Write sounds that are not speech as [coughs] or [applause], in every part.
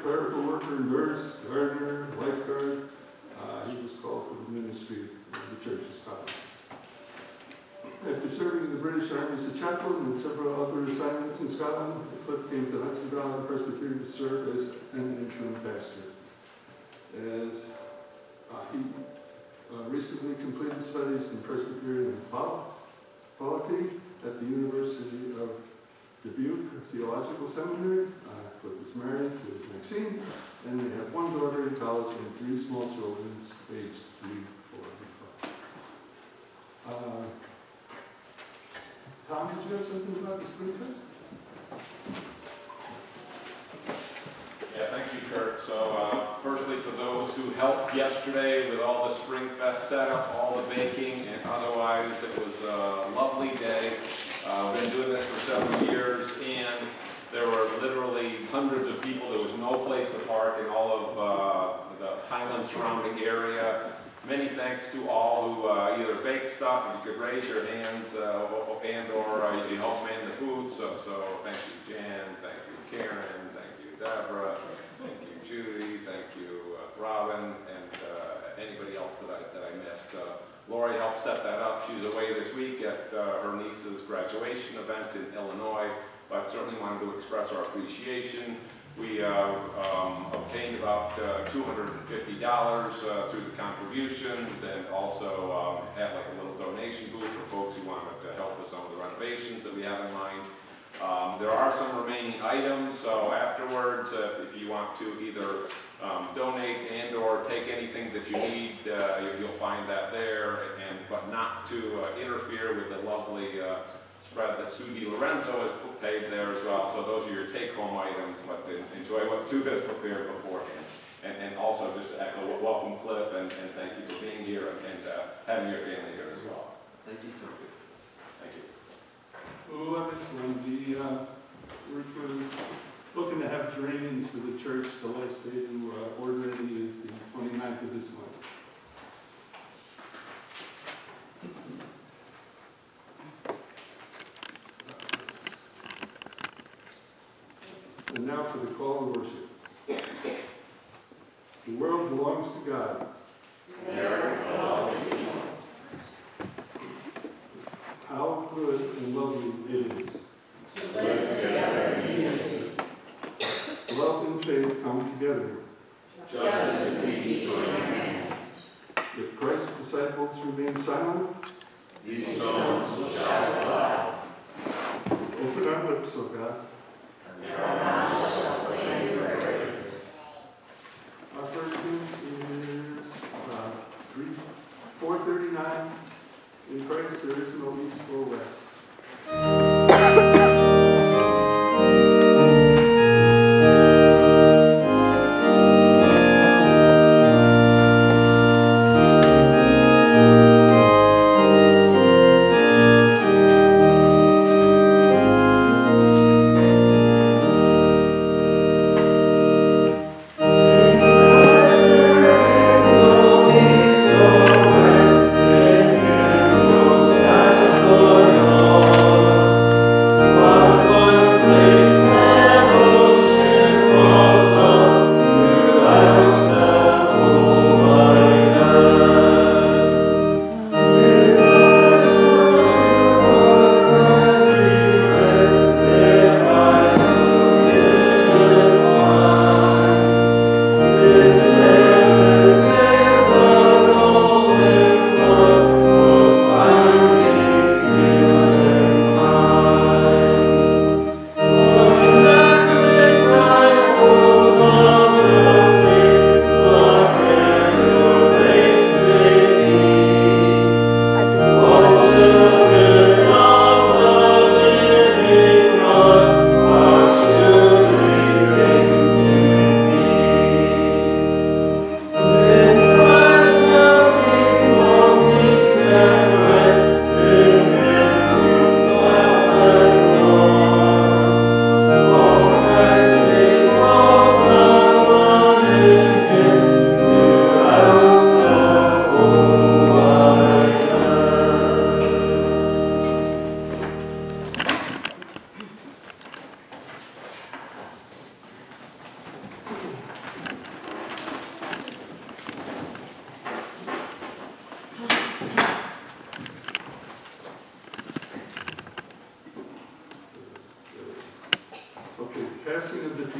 clerical worker, nurse, gardener, lifeguard. Uh, He was called to the ministry of the church church's time. After serving in the British Army as a chaplain and several other assignments in Scotland, Cliff came to Hudson Valley Presbyterian to serve as an interim pastor. As uh, he uh, recently completed studies in Presbyterian pol- polity at the University of Dubuque Theological Seminary. Uh, Is married to Maxine, and they have one daughter in college and three small children, aged three, four, and five. Uh, Tom, did you have something about the Spring Fest? Yeah, thank you, Kurt. So, uh, firstly, for those who helped yesterday with all the Spring Fest setup, all the baking, and otherwise, it was a lovely day. Uh, we've been doing this for several years, and there were literally hundreds of people. There was no place to park in all of uh, the Highland surrounding area. Many thanks to all who uh, either baked stuff, if you could raise your hands, uh, and or uh, you helped man the booth. So, so thank you, Jan. Thank you, Karen. Thank you, Deborah. Thank you, Judy. Thank you, uh, Robin, and uh, anybody else that I, that I missed. Uh, Lori helped set that up. She's away this week at her niece's graduation event in Illinois, but certainly wanted to express our appreciation. We uh, um, obtained about uh, $250 uh, through the contributions and also um, had like a little donation booth for folks who wanted to help with some of the renovations that we have in mind. Um, There are some remaining items, so afterwards, uh, if you want to either um, donate and/or take anything that you need, uh, you- you'll find that there, and, but not to uh, interfere with the lovely spread that Sue Di Lorenzo has paid there as well. So those are your take-home items, but enjoy what Sue has prepared beforehand. And, and also just to echo, welcome Cliff, and, and thank you for being here and, and uh, having your family here as well. Thank you. Thank you. Oh, this one, the, uh, we're, we're looking to have drainings for the church. The last day to uh, order any is the 29th of this month. And now for the call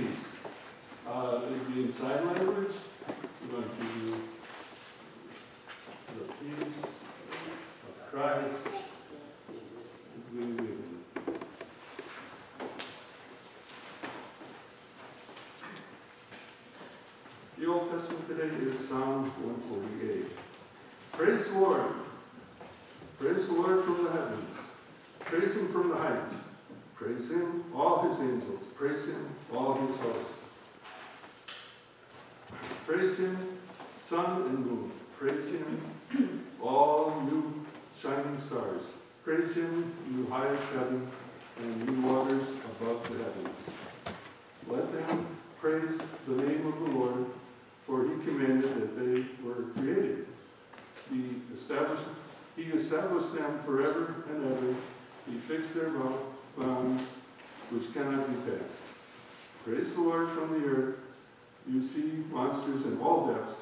the. Uh, it'd be in sign language. We're going to do the peace of Christ. The Old Testament today is Psalm 148. Praise the Lord. Praise the Lord from the heavens. Praise him from the heights. Praise him, all his angels. Praise him, all his hosts. Praise him, sun and moon. Praise him, all you shining stars. Praise him, you highest heaven, and you waters above the heavens. Let them praise the name of the Lord, for he commanded that they were created. He established, he established them forever and ever. He fixed their which cannot be passed. Praise the Lord from the earth, you sea monsters in all depths,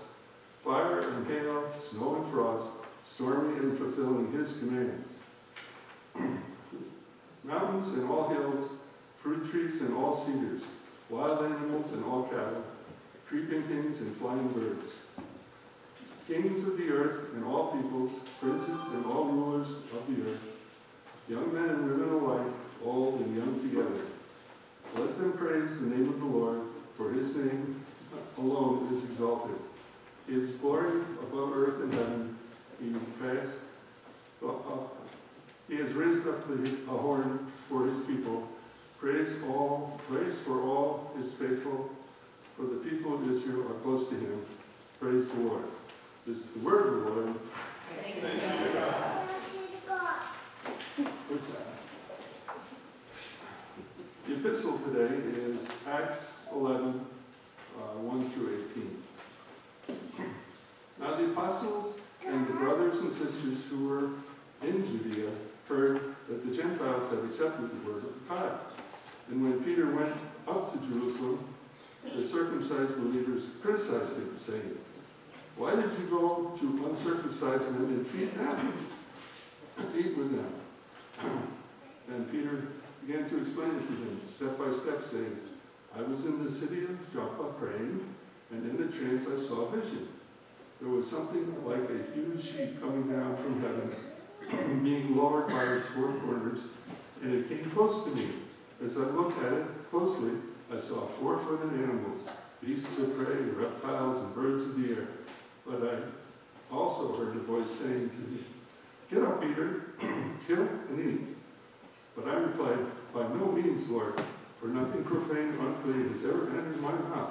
fire and hail, snow and frost, stormy and fulfilling his commands. [clears throat] Mountains and all hills, fruit trees and all cedars, wild animals and all cattle, creeping things and flying birds. Kings of the earth and all peoples, princes and all rulers of the earth, young men and women alike, old and young together. Let them praise the name of the Lord, for his name alone is exalted. His glory above earth and heaven, he passed, uh, he has raised up the, a horn for his people. Praise all, praise for all his faithful, for the people of Israel are close to him. Praise the Lord. This is the word of the Lord. Thanks be to God. Good job. The epistle today is Acts 11, uh, 1 through 18. Now the apostles and the brothers and sisters who were in Judea heard that the Gentiles had accepted the word of God. And when Peter went up to Jerusalem, the circumcised believers criticized him, saying, Why did you go to uncircumcised men and feed them? Eat with them. And Peter began to explain it to them, step by step, saying, I was in the city of Joppa praying, and in a trance I saw a vision. There was something like a huge sheet coming down from heaven, being lowered by its four corners, and it came close to me. As I looked at it closely, I saw four-footed animals, beasts of prey, reptiles, and birds of the air. But I also heard a voice saying to me, Get up, Peter, [clears throat] kill and eat. But I replied, By no means, Lord, for nothing profane or unclean has ever entered my mouth.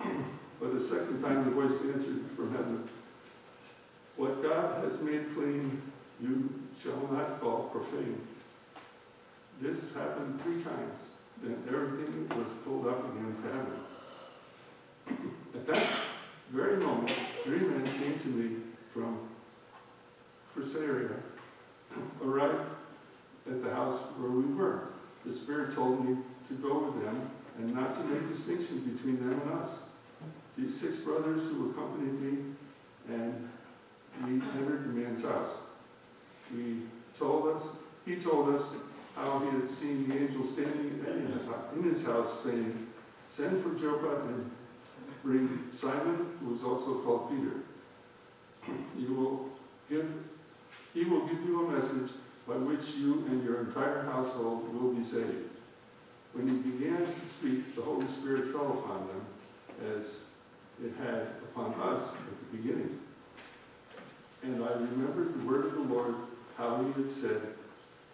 [clears throat] but the second time the voice answered from heaven, What God has made clean, you shall not call profane. This happened three times. Then everything was pulled up again to heaven. [clears throat] At that very moment, three men came to me from Caesarea, arrived at the house where we were. The Spirit told me to go with them and not to make distinctions between them and us. These six brothers who accompanied me, and we entered the man's house. We told us, he told us how he had seen the angel standing in his house saying, Send for Joppa and bring Simon, who is also called Peter. Will give, he will give you a message by which you and your entire household will be saved. When he began to speak, the Holy Spirit fell upon them as it had upon us at the beginning. And I remembered the word of the Lord, how he had said,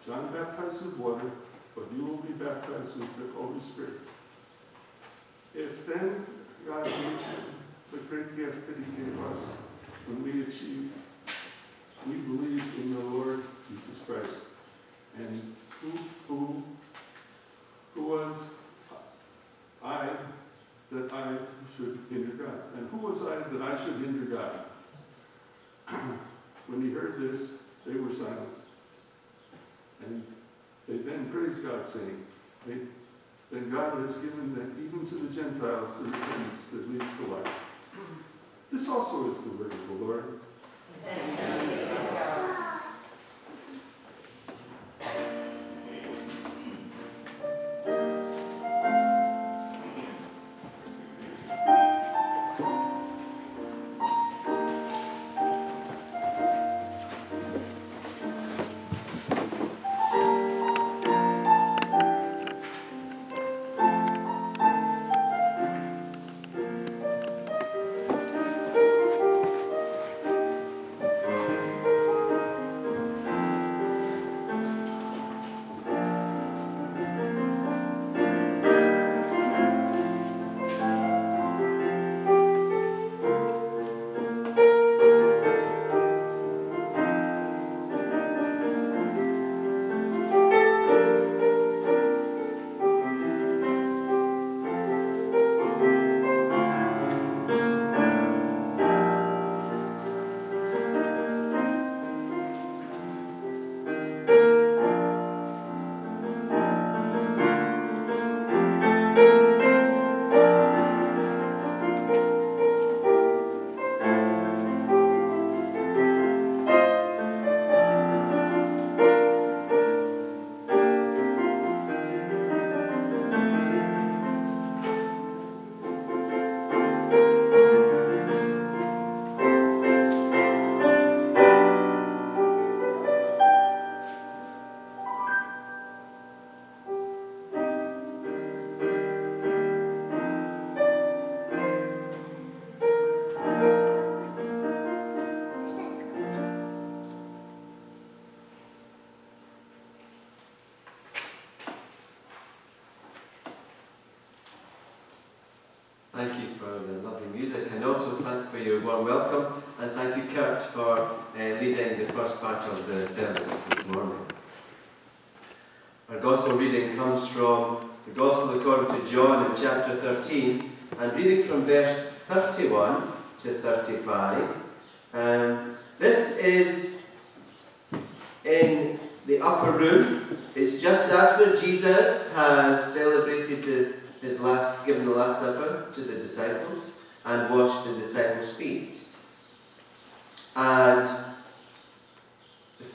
John baptized with water, but you will be baptized with the Holy Spirit. If then God gave the great gift that he gave us when we achieved, we believe in the Lord Jesus Christ, and who, who, who was I that I should hinder God? And who was I that I should hinder God? [clears throat] when he heard this, they were silenced. And they then praised God, saying, they, Then God has given that even to the Gentiles, the repentance that leads to life. This also is the word of the Lord.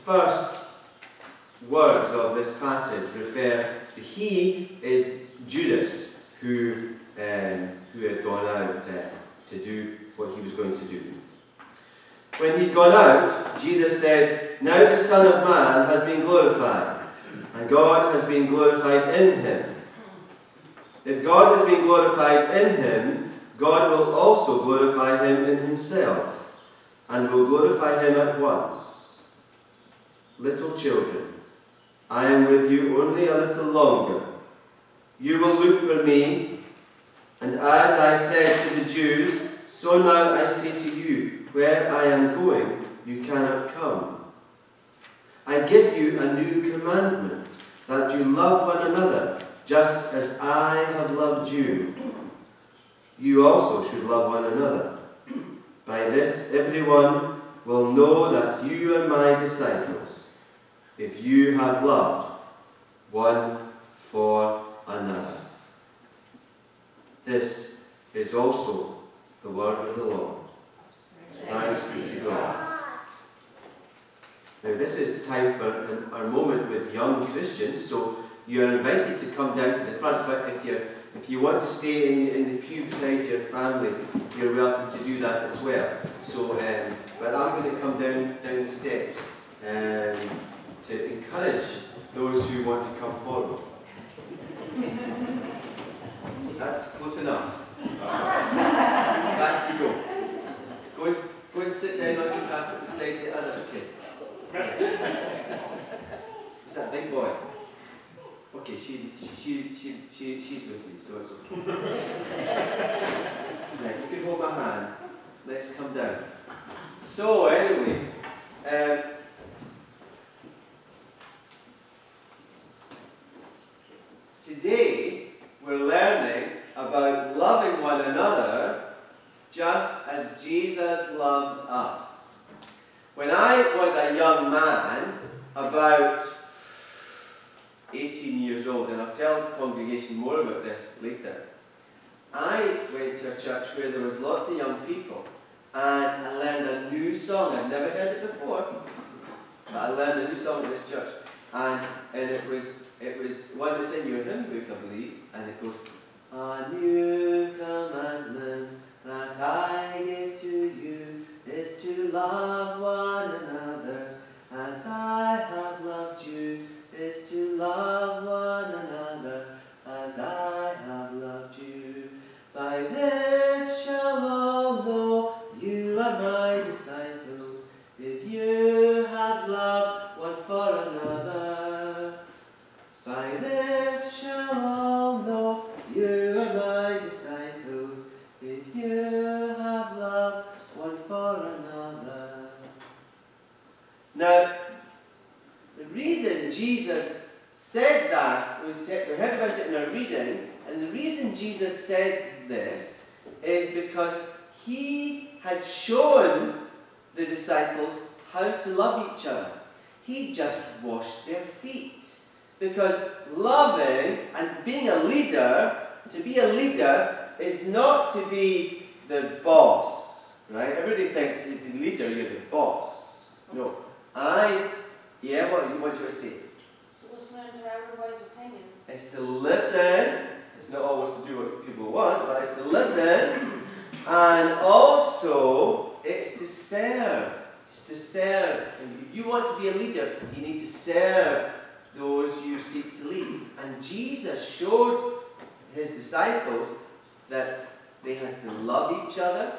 First words of this passage refer to he is Judas who, um, who had gone out uh, to do what he was going to do. When he'd gone out, Jesus said, Now the Son of Man has been glorified, and God has been glorified in him. If God has been glorified in him, God will also glorify him in himself, and will glorify him at once. Little children, I am with you only a little longer. You will look for me, and as I said to the Jews, so now I say to you, where I am going, you cannot come. I give you a new commandment, that you love one another, just as I have loved you. You also should love one another. By this, everyone will know that you are my disciples, if you have loved one for another. This is also the word of the Lord. Thanks be to God. Now, this is time for our moment with young Christians, so you are invited to come down to the front, but if you if you want to stay in, in the pew beside your family, you're welcome to do that as well. So, um, but I'm going to come down down the steps um, to encourage those who want to come forward. That's close enough. Back you go. Go and, go and sit down on your carpet beside the other kids. Who's that big boy? Okay, she, she, she, she, she, she's with me, so it's okay. right, you can hold my hand. Let's come down. So, anyway, um, today we're learning about loving one another just as Jesus loved us. When I was a young man, about 18 years old, and I'll tell the congregation more about this later, I went to a church where there was lots of young people, and I learned a new song. I'd never heard it before, but I learned a new song in this church, and and it was it was one that's in your hymn and it goes, "A new how to love each other. He just washed their feet. Because loving and being a leader, to be a leader is not to be the boss, right? Everybody thinks if you're the leader, you're the boss. No. I, yeah, what, what do you say? So listening to everybody's opinion. It's to listen. It's not always to do what people want, but it's to listen. [coughs] And also, it's to serve. It's to serve. And if you want to be a leader, you need to serve those you seek to lead. And Jesus showed his disciples that they had to love each other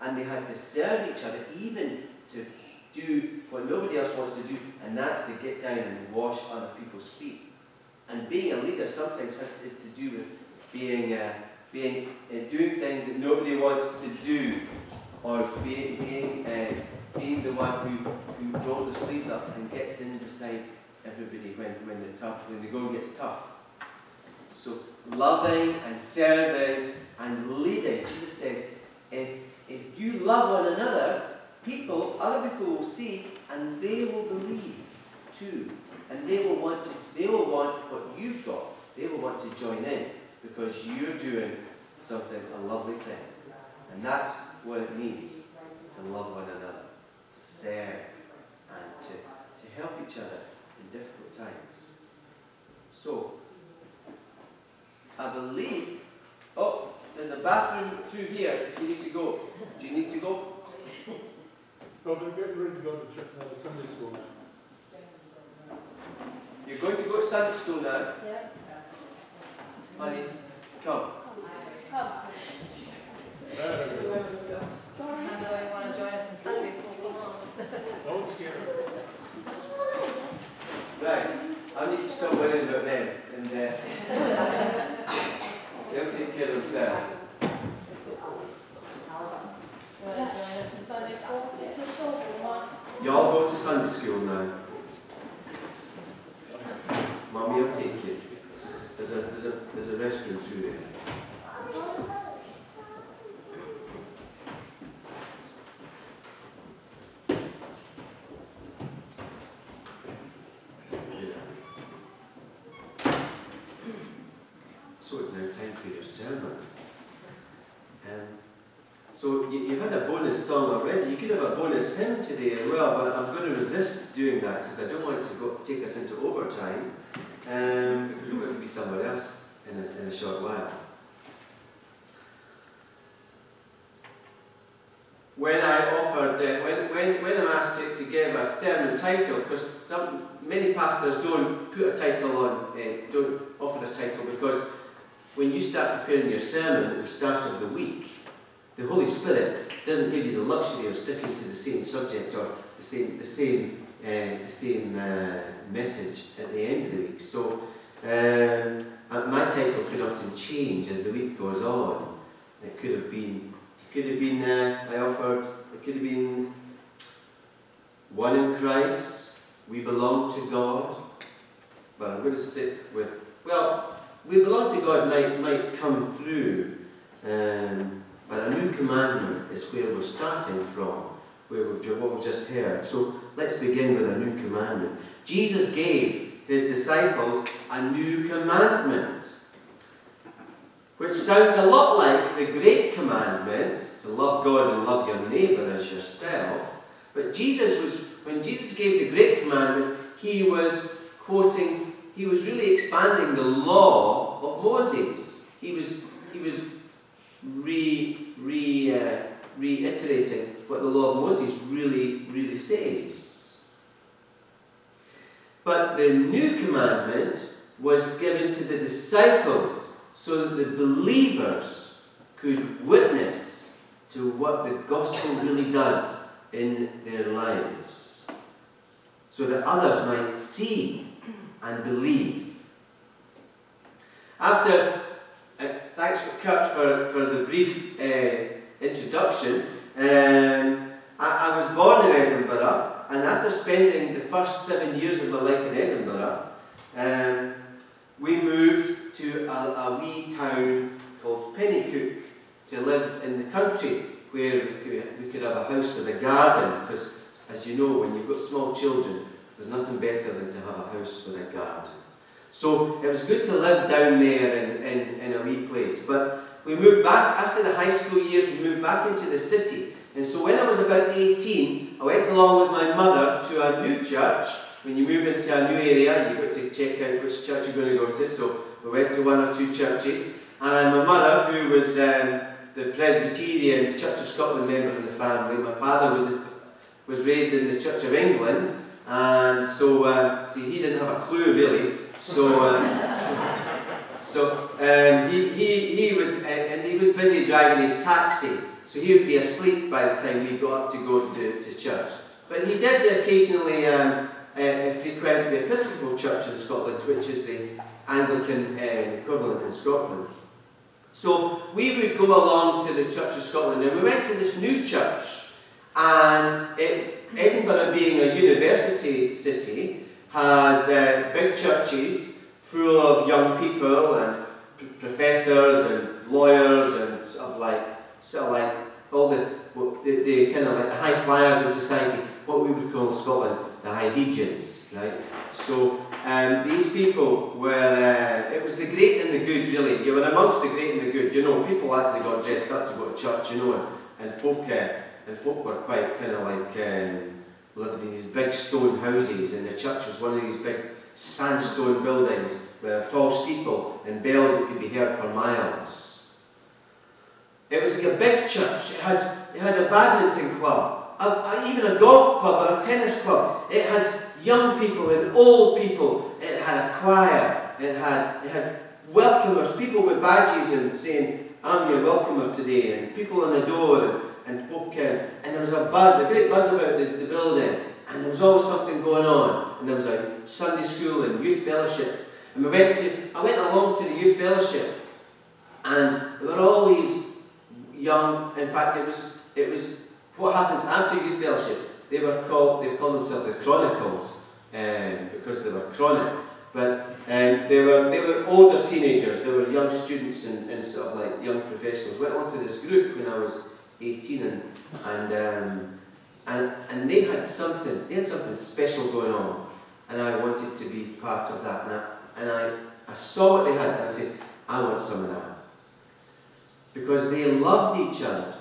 and they had to serve each other, even to do what nobody else wants to do, and that's to get down and wash other people's feet. And being a leader sometimes has, is to do with being, uh, being uh, doing things that nobody wants to do, or being being, uh, being the one who, who rolls the sleeves up and gets in beside everybody when, when the tough when the going gets tough. So loving and serving and leading. Jesus says, if if you love one another, people, other people will see and they will believe too. And they will want to, they will want what you've got. They will want to join in because you're doing something, a lovely thing. And that's what it means to love one another, to serve, and to, to help each other in difficult times. So, I believe, oh, there's a bathroom through here if you need to go. Do you need to go? [laughs] No, but get ready to go to church, no, Sunday school now. You're going to go to Sunday school now, Yeah. honey. Come. Come. There. Sorry. I know you want to join us in Sunday school, come on. Don't scare them. Right. I need to stop worrying about them, and uh, they'll take care of themselves. Y'all go to Sunday school now. Mummy will take you. There's a there's a there's a restroom through there. So it's now time for your sermon. Um, so you, bonus song already. You could have a bonus hymn today as well, but I'm going to resist doing that because I don't want to go take us into overtime. Um, we're going to be somewhere else in a, in a short while. When I offered, uh, when, when, when I'm asked to, to give a sermon title, because some many pastors don't put a title on, uh, don't offer a title because when you start preparing your sermon at the start of the week, the Holy Spirit doesn't give you the luxury of sticking to the same subject or the same, the same, uh, the same uh, message at the end of the week. So um, my title could often change as the week goes on. It could have been, could have been. Uh, I offered. It could have been one in Christ. We belong to God. But I'm going to stick with well. We belong to God might might come through. Um, but a new commandment is where we're starting from, where we've, what we've just heard. So let's begin with a new commandment. Jesus gave his disciples a new commandment, which sounds a lot like the great commandment to love God and love your neighbour as yourself. But Jesus was, when Jesus gave the great commandment, he was quoting, he was really expanding the law of Moses. He was, he was re, re, uh, reiterating what the law of Moses really, really says. But the new commandment was given to the disciples so that the believers could witness to what the gospel really does in their lives. So that others might see and believe. After uh, thanks, Kurt, for, for the brief uh, introduction. Um, I, I was born in Edinburgh, and after spending the first seven years of my life in Edinburgh, um, we moved to a, a wee town called Penicuik to live in the country where we could, we could have a house with a garden because, as you know, when you've got small children, there's nothing better than to have a house with a garden. So it was good to live down there in, in, in a wee place. But we moved back, after the high school years, we moved back into the city. And so when I was about 18, I went along with my mother to a new church. When you move into a new area, you've got to check out which church you're going to go to. So we went to one or two churches. And my mother, who was um, the Presbyterian Church of Scotland member in the family, my father was, was raised in the Church of England. And so, um, see, he didn't have a clue really. So, um, so, so um, he, he, he was, uh, and he was busy driving his taxi. So he would be asleep by the time we got up to go to, to church. But he did occasionally um, uh, frequent the Episcopal Church in Scotland, which is the Anglican uh, equivalent in Scotland. So we would go along to the Church of Scotland and we went to this new church and it, Edinburgh being a university city has uh, big churches full of young people and professors and lawyers and sort of like sort of like all the the, the kind of like the high flyers in society, what we would call in Scotland the high legions, right? So um, these people were, uh, it was the great and the good really. You were amongst the great and the good. You know, people actually got dressed up to go to church, you know, and, and folk, uh, and folk were quite kind of like um, lived in these big stone houses, and the church was one of these big sandstone buildings with a tall steeple and bells that could be heard for miles. It was like a big church. It had, it had a badminton club, a, a, even a golf club or a tennis club. It had young people and old people. It had a choir. It had, it had welcomers, people with badges and saying, I'm your welcomer today, and people on the door and, folk, uh, and there was a buzz, a great buzz about the, the building, and there was always something going on, and there was a Sunday school and youth fellowship, and we went to, I went along to the youth fellowship, and there were all these young, in fact it was, it was what happens after youth fellowship, they were called, they called themselves the Chronicles, um, because they were chronic, but um, they were they were older teenagers, they were young students and, and sort of like young professionals. Went on to this group when I was 18 and and um, and and they had something they had something special going on, and I wanted to be part of that. And I, and I, I saw what they had and I said, I want some of that. Because they loved each other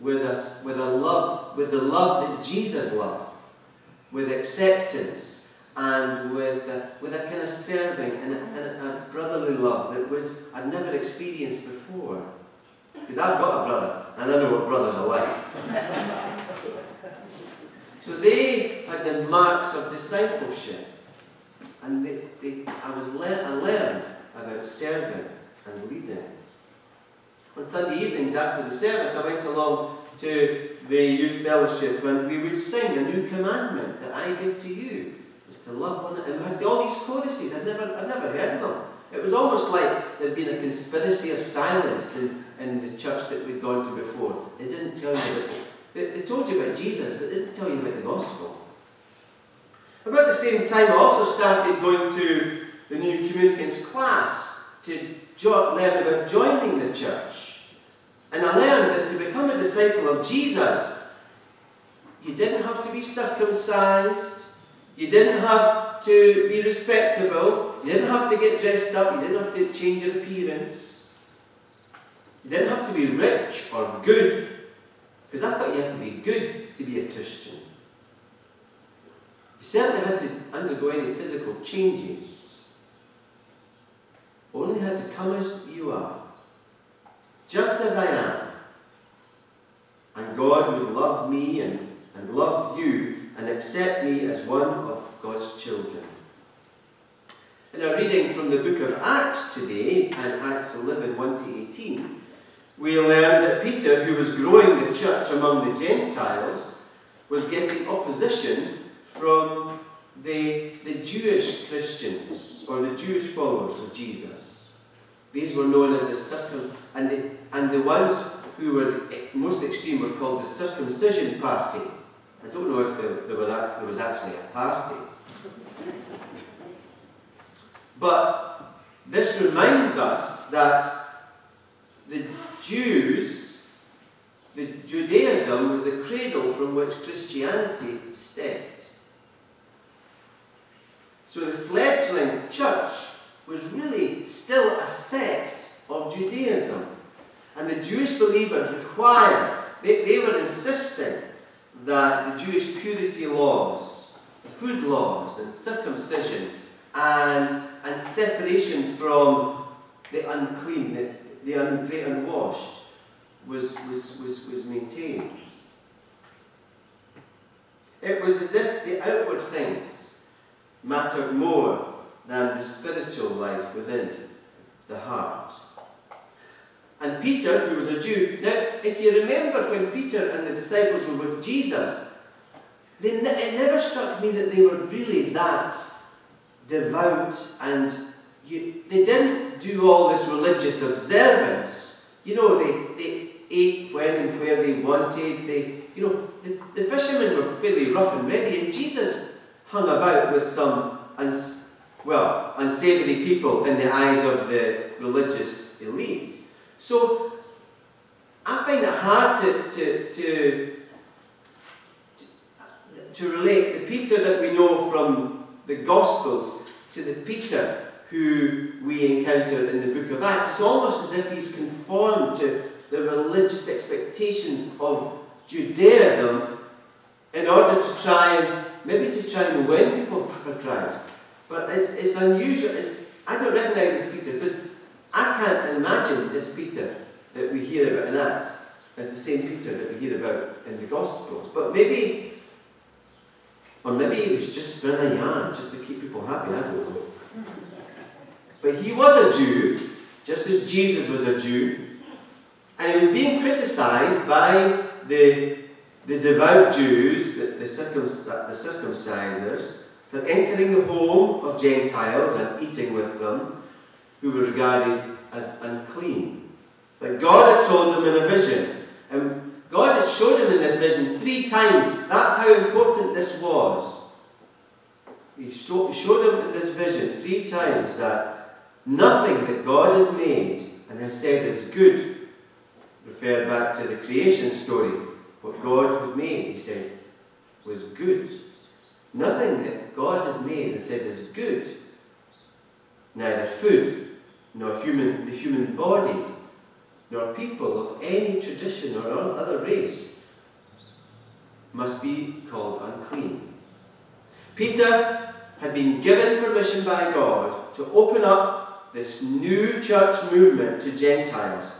with us with a love with the love that Jesus loved, with acceptance and with a, with a kind of serving and a, and a brotherly love that was I'd never experienced before. Because I've got a brother and I know what brothers are like. [laughs] so they had the marks of discipleship, and they, they, I was le- I learned about serving and leading. On Sunday evenings after the service, I went along to the youth fellowship and we would sing a new commandment that I give to you to love one another. And we had all these choruses. I'd never, I'd never heard them. It was almost like there'd been a conspiracy of silence in, in the church that we'd gone to before. They didn't tell you they, they told you about Jesus, but they didn't tell you about the gospel. About the same time, I also started going to the new communicants class to learn about joining the church. And I learned that to become a disciple of Jesus, you didn't have to be circumcised, you didn't have to be respectable. You didn't have to get dressed up. You didn't have to change your appearance. You didn't have to be rich or good. Because I thought you had to be good to be a Christian. You certainly had to undergo any physical changes. Only had to come as you are. Just as I am. And God would love me and, and love you and accept me as one God's children. In our reading from the book of Acts today, and Acts 11 1 to 18, we learn that Peter, who was growing the church among the Gentiles, was getting opposition from the, the Jewish Christians or the Jewish followers of Jesus. These were known as the circum, and the, and the ones who were most extreme were called the circumcision party. I don't know if there, there, were, there was actually a party. But this reminds us that the Jews, the Judaism was the cradle from which Christianity stepped. So the fledgling church was really still a sect of Judaism. And the Jewish believers required, they, they were insisting that the Jewish purity laws, food laws and circumcision and, and separation from the unclean, the, the ungreat unwashed was, was, was, was maintained. It was as if the outward things mattered more than the spiritual life within the heart. And Peter, who was a Jew, now, if you remember when Peter and the disciples were with Jesus, they, it never struck me that they were really that devout and you, they didn't do all this religious observance. You know, they, they ate when and where they wanted. They, you know, the, the fishermen were fairly rough and ready, and Jesus hung about with some, uns, well, unsavoury people in the eyes of the religious elite. So, I find it hard to, to, to, to relate the Peter that we know from the Gospels to the Peter who we encounter in the book of Acts. It's almost as if he's conformed to the religious expectations of Judaism in order to try and, maybe to try and win people for Christ. But it's, it's unusual. It's, I don't recognize this Peter because I can't imagine this Peter that we hear about in Acts as the same Peter that we hear about in the Gospels. But maybe, or maybe he was just spinning a yarn just to keep people happy, I don't know. But he was a Jew, just as Jesus was a Jew, and he was being criticized by the, the devout Jews, the, the, circumc- the circumcisers, for entering the home of Gentiles and eating with them, who were regarded as unclean. But God had told them in a vision, and showed him in this vision three times. That's how important this was. He showed him in this vision three times that nothing that God has made and has said is good, referred back to the creation story, what God had made, he said, was good. Nothing that God has made and said is good, neither food, nor human, the human body, nor people of any tradition or other race, must be called unclean. Peter had been given permission by God to open up this new church movement to Gentiles.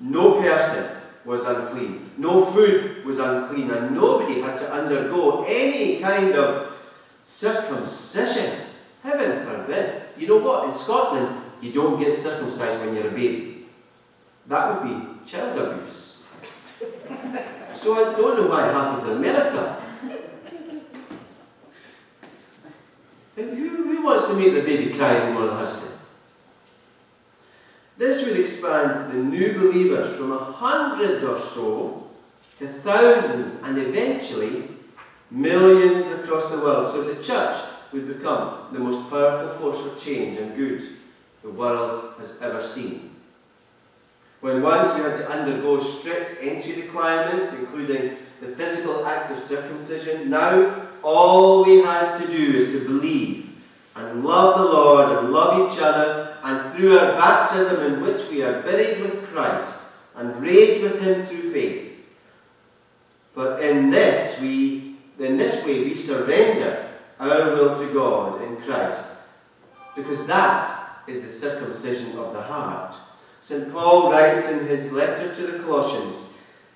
No person was unclean, no food was unclean, and nobody had to undergo any kind of circumcision. Heaven forbid. You know what? In Scotland, you don't get circumcised when you're a baby. That would be child abuse. so I don't know why it happens in America. And who, who wants to make the baby cry anymore in Huston? This would expand the new believers from a hundred or so to thousands and eventually millions across the world. So the church would become the most powerful force of change and good the world has ever seen. When once we had to undergo strict entry requirements, including the physical act of circumcision, now all we have to do is to believe and love the Lord and love each other, and through our baptism, in which we are buried with Christ and raised with Him through faith. For in this we, in this way, we surrender our will to God in Christ, because that is the circumcision of the heart. St. Paul writes in his letter to the Colossians,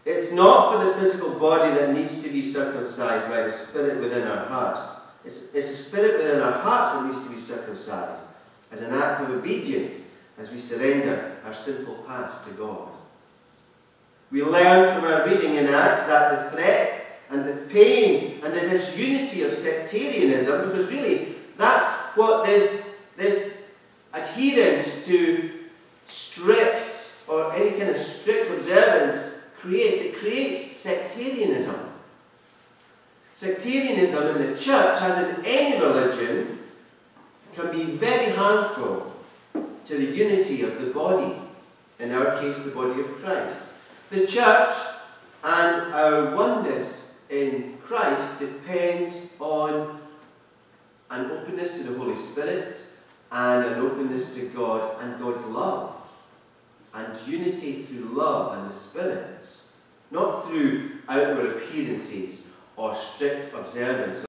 it's not for the physical body that needs to be circumcised by the Spirit within our hearts. It's, it's the Spirit within our hearts that needs to be circumcised as an act of obedience as we surrender our sinful past to God. We learn from our reading in Acts that the threat and the pain and the disunity of sectarianism, because really that's what this, this adherence to strict or any kind of strict observance creates. It creates sectarianism. Sectarianism in the church, as in any religion, can be very harmful to the unity of the body, in our case, the body of Christ. The church and our oneness in Christ depends on an openness to the Holy Spirit and an openness to God and God's love and unity through love and the Spirit, not through outward appearances or strict observance